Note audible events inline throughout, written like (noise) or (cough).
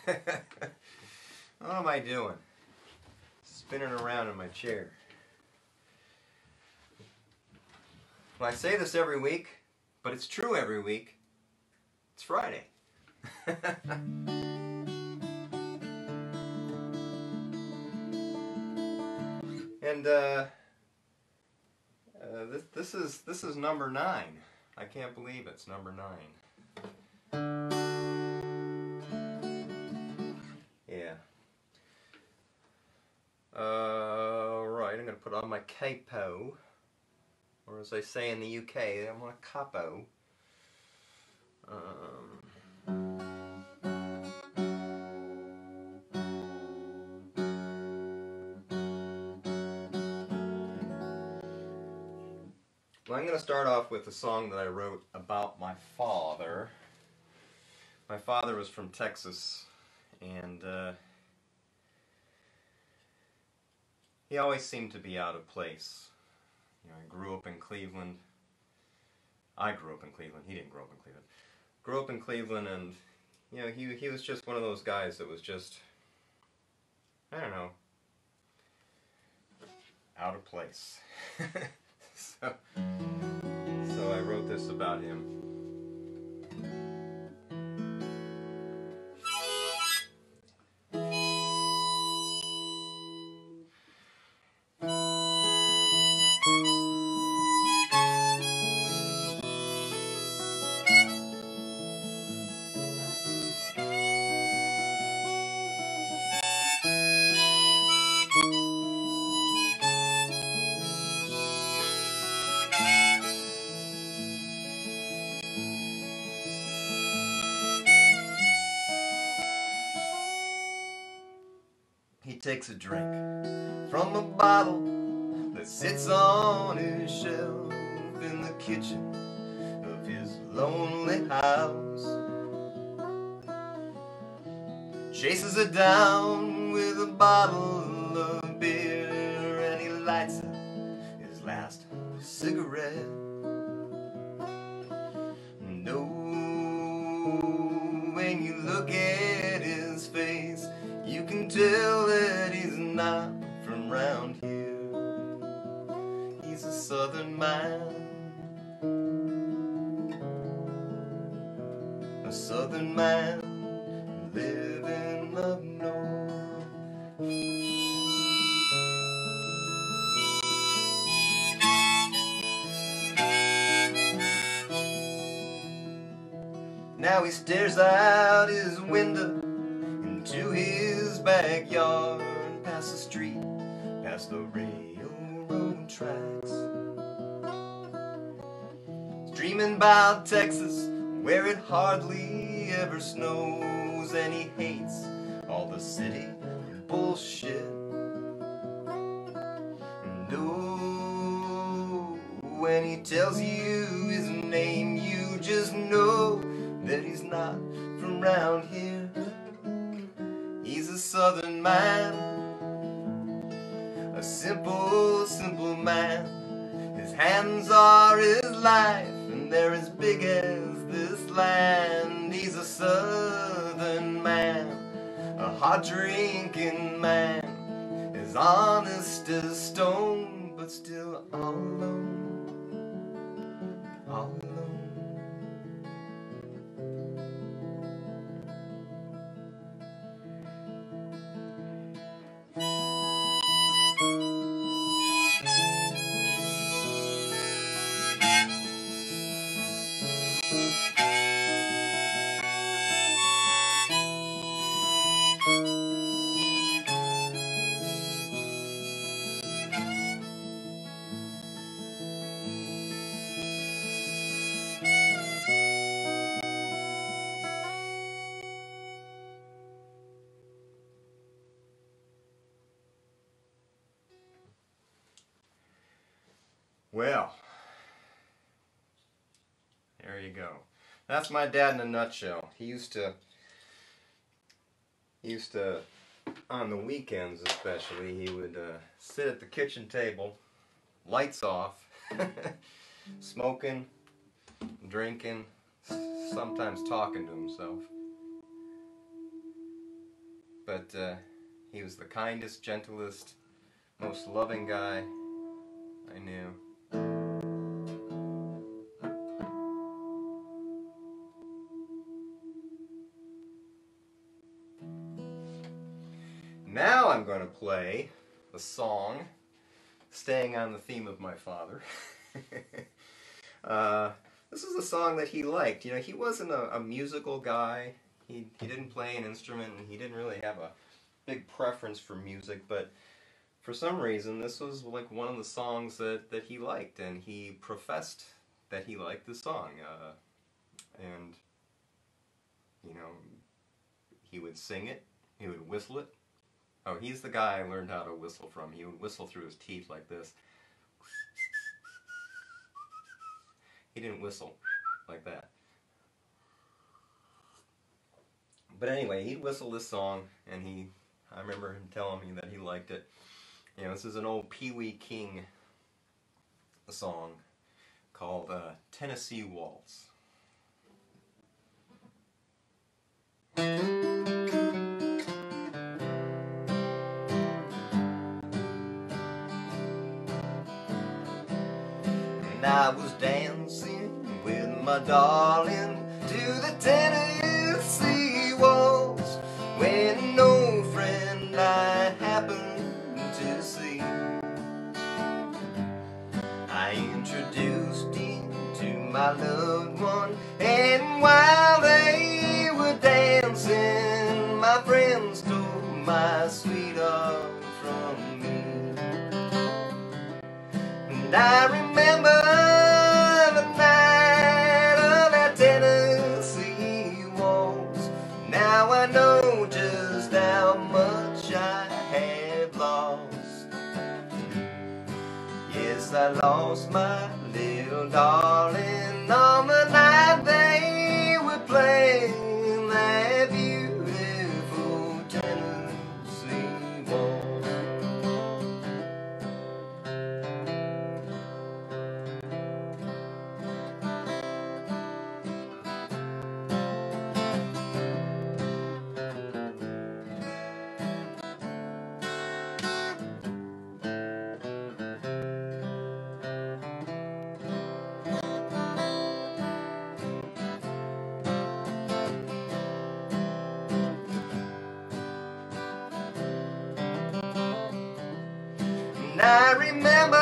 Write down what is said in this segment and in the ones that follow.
(laughs) what am I doing? Spinning around in my chair. Well, I say this every week, but it's true every week. It's Friday. (laughs) and uh, uh, this this is this is number nine. I can't believe it's number nine. Uh, right, I'm gonna put on my capo, or as they say in the UK, I'm on a capo. Um, well, I'm going to start off with a song that I wrote about my father. My father was from Texas, and uh, he always seemed to be out of place. You know, I grew up in Cleveland. I grew up in Cleveland. He didn't grow up in Cleveland. Grew up in Cleveland, and you know, he he was just one of those guys that was just, I don't know, out of place. (laughs) so, so I wrote this about him. Takes a drink from a bottle that sits on his shelf in the kitchen of his lonely house. Chases it down with a bottle tell that he's not from round here. He's a southern man. A southern man living up north. Now he stares out his window into his backyard, past the street, past the railroad tracks. Dreaming about Texas, where it hardly ever snows, and he hates all the city bullshit. And oh, when he tells you his name, you just know that he's not from round here. Southern man, a simple, simple man. His hands are his life, and they're as big as this land. He's a southern man, a hard drinking man, as honest as stone, but still all alone, all alone. Well, there you go. That's my dad in a nutshell. He used to, he used to, on the weekends especially, he would uh, sit at the kitchen table, lights off, (laughs) smoking, drinking, sometimes talking to himself. but uh, he was the kindest, gentlest, most loving guy I knew. Play the song, staying on the theme of my father. (laughs) uh, this is a song that he liked. You know, he wasn't a, a musical guy. He, he didn't play an instrument and he didn't really have a big preference for music, but for some reason this was like one of the songs that, that he liked and he professed that he liked the song. Uh, and, you know, he would sing it, he would whistle it. Oh, he's the guy I learned how to whistle from. He would whistle through his teeth like this. He didn't whistle like that. But anyway, he'd whistle this song, and he, I remember him telling me that he liked it. You know, this is an old Pee Wee King song called uh, Tennessee Waltz. I was dancing with my darling to the Tennessee waltz when an old friend I happened to see. I introduced him to my loved one, and while they were dancing, my friend stole my sweetheart from me. And I remember I lost my little darling. On the night they were playing remember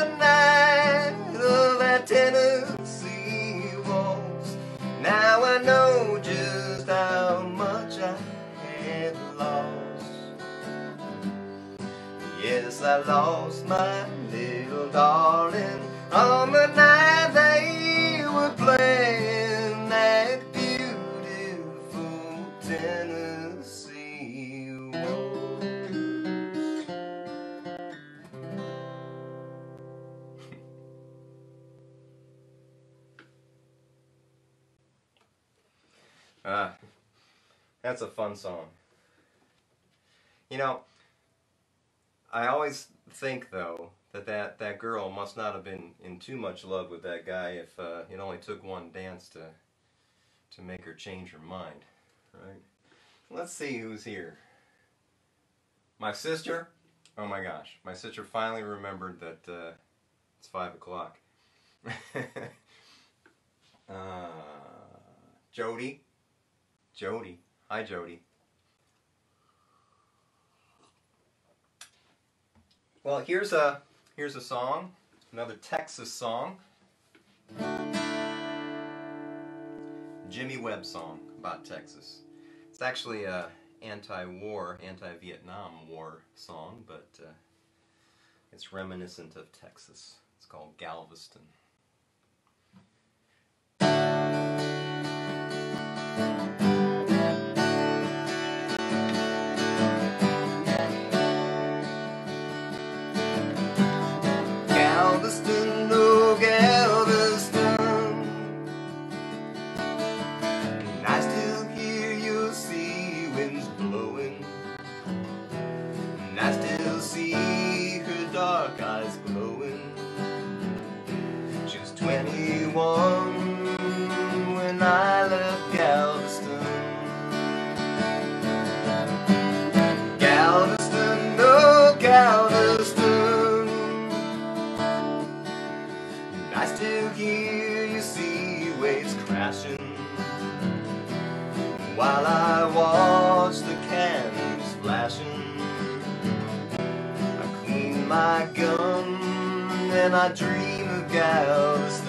the night of that Tennessee waltz. Now I know just how much I had lost. Yes, I lost Ah, that's a fun song. You know, I always think though that that, that girl must not have been in too much love with that guy if uh, it only took one dance to to make her change her mind, right? Let's see who's here. My sister. Oh my gosh, my sister finally remembered that uh, it's five o'clock. (laughs) uh, Jody. Jody. Hi, Jody. Well, here's a here's a song, another Texas song. Jimmy Webb song about Texas. It's actually a anti-war, anti-Vietnam War song, but uh, it's reminiscent of Texas. It's called Galveston. Galveston, still hear your sea waves crashing. While I watch the cannons flashing I clean my gun and I dream of gals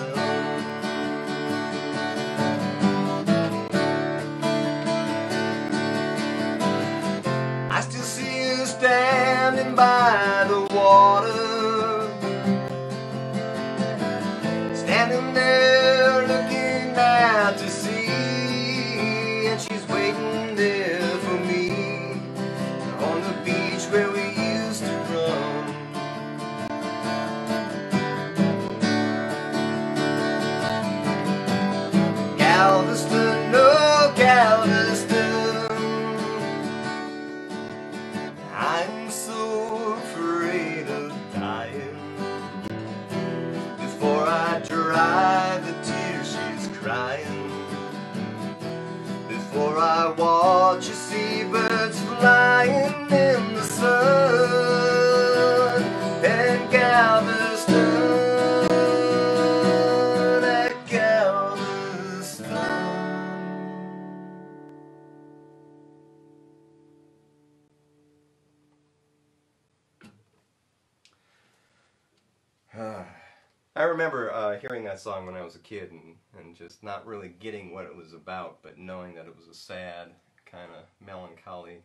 song when I was a kid and, and just not really getting what it was about, but knowing that it was a sad, kind of melancholy,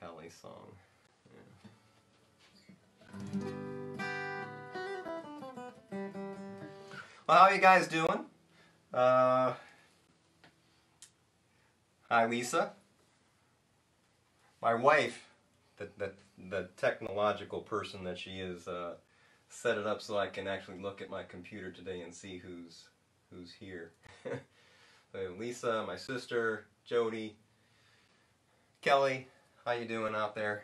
melancholy song. Yeah. Well, how you guys doing? Uh, hi, Lisa. My wife, the, the, the technological person that she is, uh, set it up so I can actually look at my computer today and see who's who's here. (laughs) so Lisa, my sister, Jody, Kelly, how you doing out there?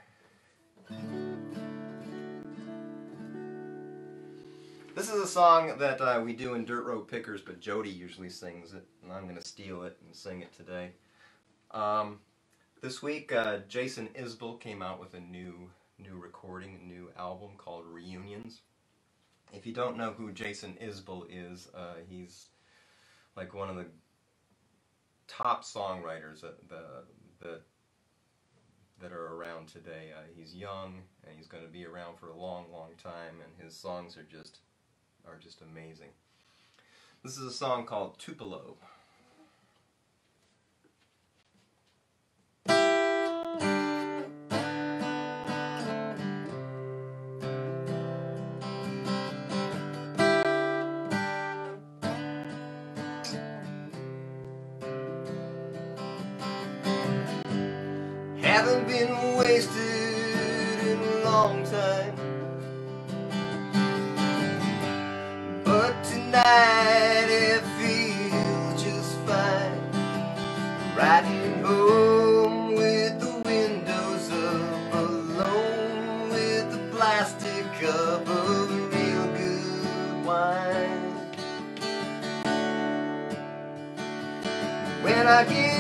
This is a song that uh, we do in Dirt Road Pickers, but Jody usually sings it, and I'm going to steal it and sing it today. Um, this week, uh, Jason Isbell came out with a new new recording, a new album called Reunions. If you don't know who Jason Isbell is, uh, he's like one of the top songwriters that that are around today. Uh, he's young and he's going to be around for a long, long time, and his songs are just are just amazing. This is a song called Tupelo. I get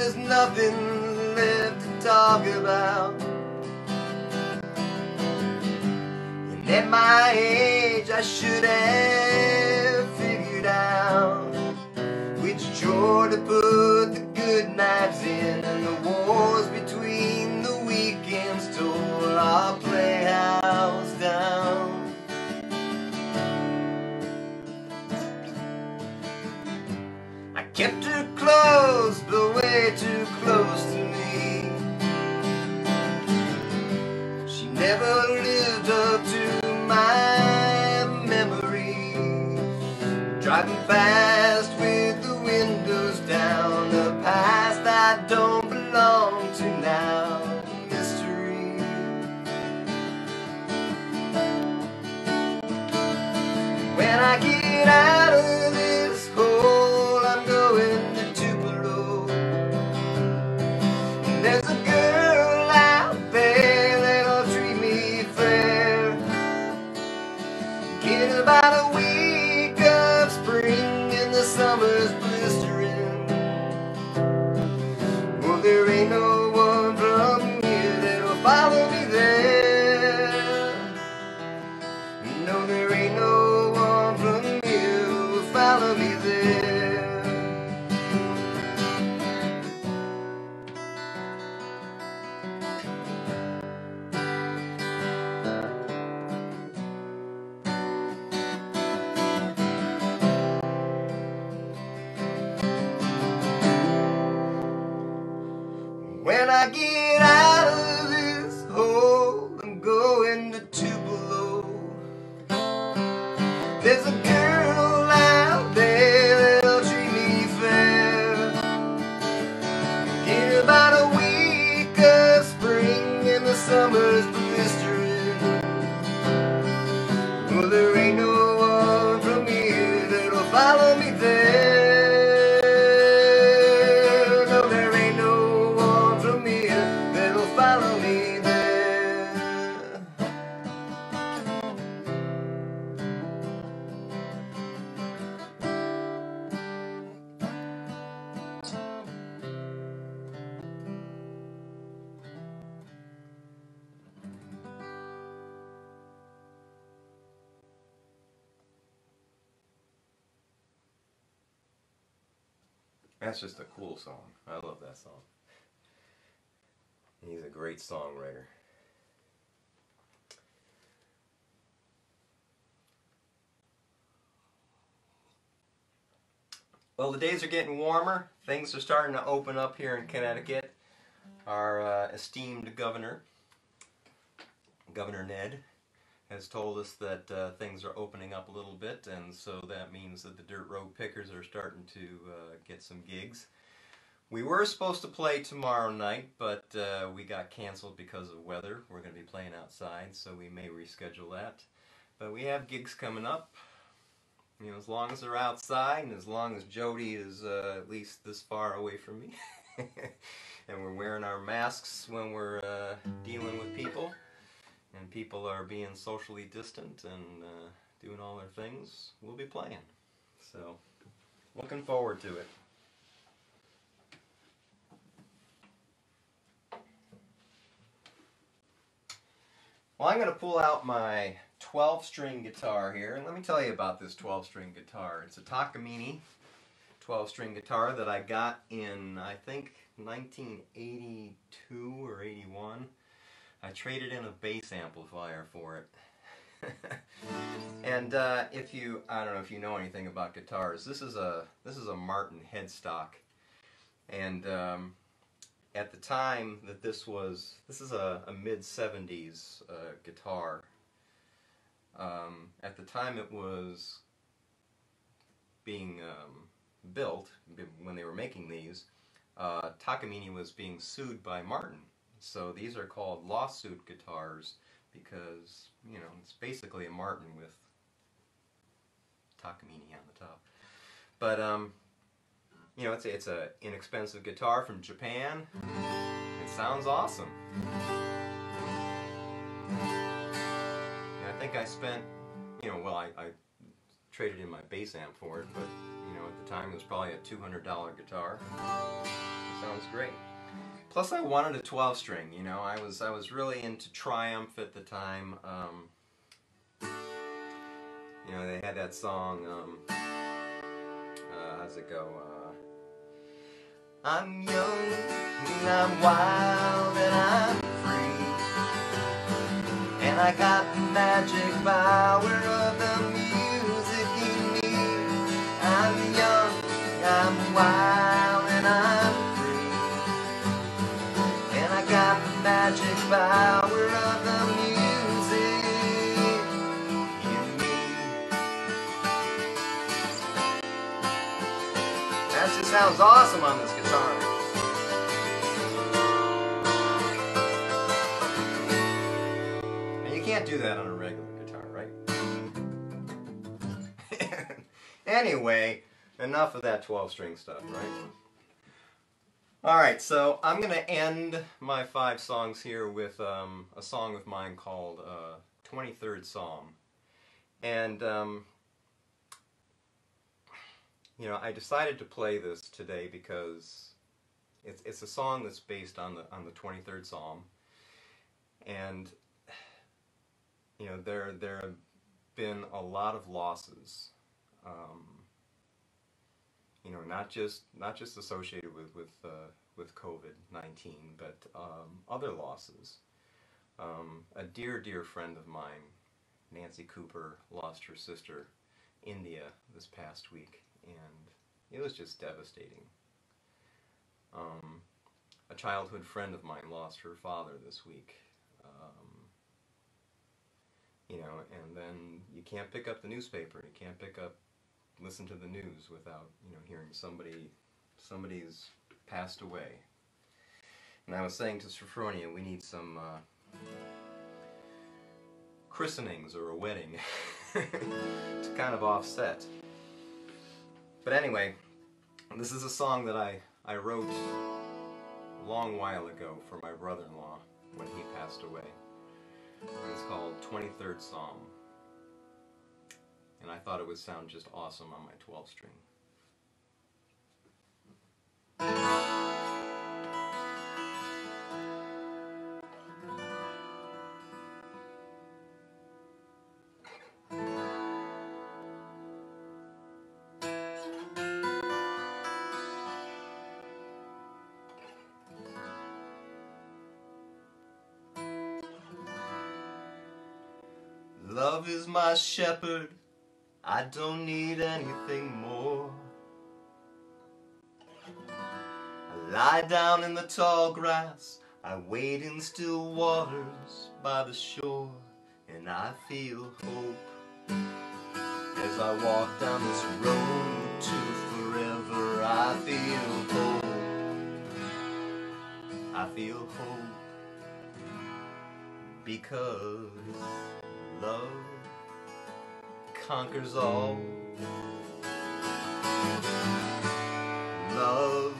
there's nothing left to talk about. And at my age, I should have figured out which drawer to put the good knives in, too close to me. She never lived up to my memory. Driving fast with the windows down a past I don't get out That's just a cool song. I love that song. He's a great songwriter. Well, the days are getting warmer. Things are starting to open up here in Connecticut. Our uh, esteemed governor, Governor Ned, has told us that uh, things are opening up a little bit, and so that means that the dirt road pickers are starting to uh, get some gigs. We were supposed to play tomorrow night, but uh, we got canceled because of weather. We're going to be playing outside, so we may reschedule that. But we have gigs coming up. You know, as long as they're outside, and as long as Jody is uh, at least this far away from me, (laughs) and we're wearing our masks when we're uh, dealing with people and people are being socially distant and uh, doing all their things, we'll be playing. So, looking forward to it. Well, I'm going to pull out my 12 string guitar here, and let me tell you about this 12 string guitar. It's a Takamine 12 string guitar that I got in, I think, 1982 or 81. I traded in a bass amplifier for it. (laughs) and uh, if you, I don't know if you know anything about guitars, this is a this is a Martin headstock, and um, at the time that this was, this is a, a mid '70s uh, guitar. Um, at the time it was being um, built, when they were making these, uh, Takamine was being sued by Martin. So these are called lawsuit guitars because, you know, it's basically a Martin with Takamine on the top. But, um, you know, it's it's a inexpensive guitar from Japan. It sounds awesome. And I think I spent, you know, well, I, I traded in my bass amp for it, but, you know, at the time it was probably a $200 guitar. It sounds great. Plus, I wanted a 12 string. You know, I was I was really into Triumph at the time. Um, you know, they had that song. Um, uh, how's it go? Uh, I'm young, and I'm wild, and I'm free, and I got the magic power of the music in me. I'm young, I'm wild, power of the music in me. That just sounds awesome on this guitar. And you can't do that on a regular guitar, right? (laughs) anyway, enough of that 12-string stuff, right? Alright, so I'm going to end my five songs here with um, a song of mine called uh, 23rd Psalm. And, um, you know, I decided to play this today because it's, it's a song that's based on the, on the 23rd Psalm. And, you know, there, there have been a lot of losses. Um, you know, not just not just associated with with uh, with COVID nineteen, but um, other losses. Um, a dear dear friend of mine, Nancy Cooper, lost her sister, India, this past week, and it was just devastating. Um, a childhood friend of mine lost her father this week. Um, you know, and then you can't pick up the newspaper. You can't pick up listen to the news without you know hearing somebody somebody's passed away. And I was saying to Sophronia, we need some uh, christenings or a wedding (laughs) to kind of offset. But anyway, this is a song that I, I wrote a long while ago for my brother-in-law when he passed away. And it's called 23rd Psalm and I thought it would sound just awesome on my 12 string. Love is my shepherd I don't need anything more. I lie down in the tall grass, I wade in still waters by the shore, and I feel hope. As I walk down this road to forever, I feel hope. I feel hope because love conquers all. Love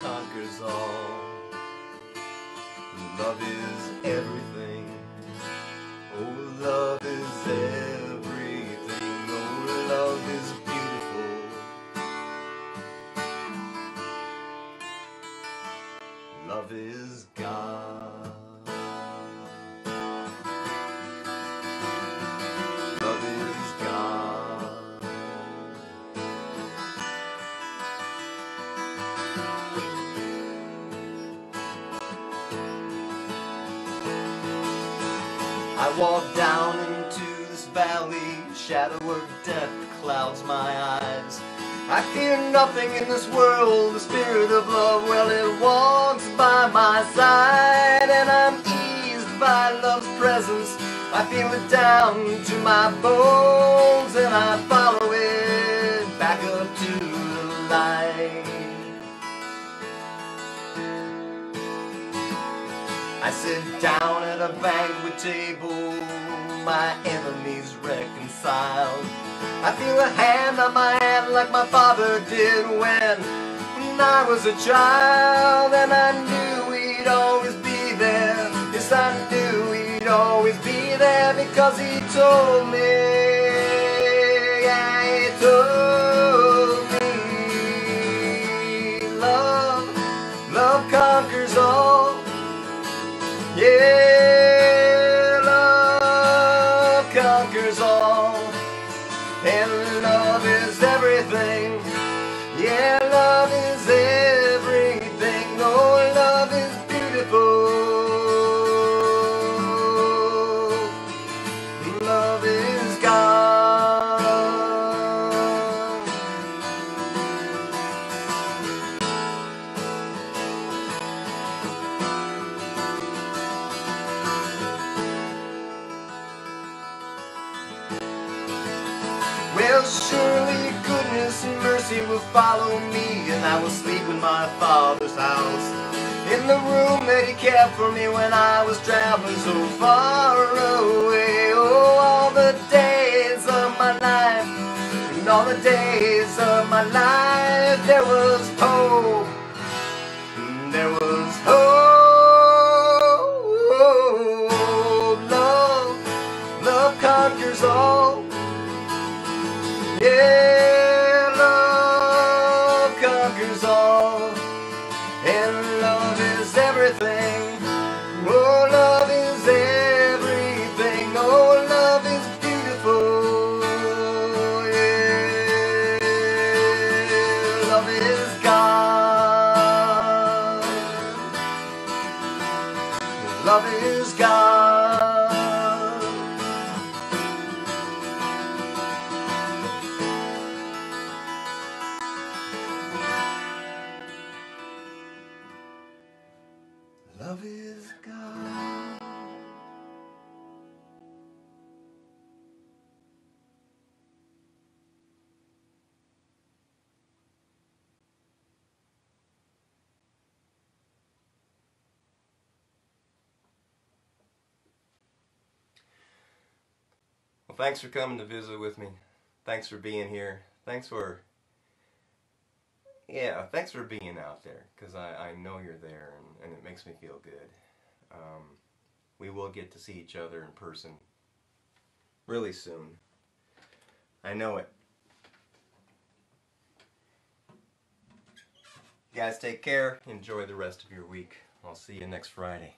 conquers all. Love is everything. Oh, love is everything. I fear nothing in this world, the spirit of love, well it walks by my side and I'm eased by love's presence. I feel it down to my bones and I follow it back up to the light. I sit down at a banquet table, my enemies reconciled. I feel a hand on my hand like my father did when I was a child, and I knew he'd always be there. Yes, I knew he'd always be there because he told me. Yeah, he told me. Love, love conquers all. Yeah, house. in the room that he kept for me when I was traveling so far away. Oh, all the days of my life, and all the days of my life, Love is God. Well, thanks for coming to visit with me. Thanks for being here. Thanks for, yeah, thanks for being out there because I, I know you're there and, and it makes me feel good. Um, we will get to see each other in person really soon. I know it. You guys take care. Enjoy the rest of your week. I'll see you next Friday.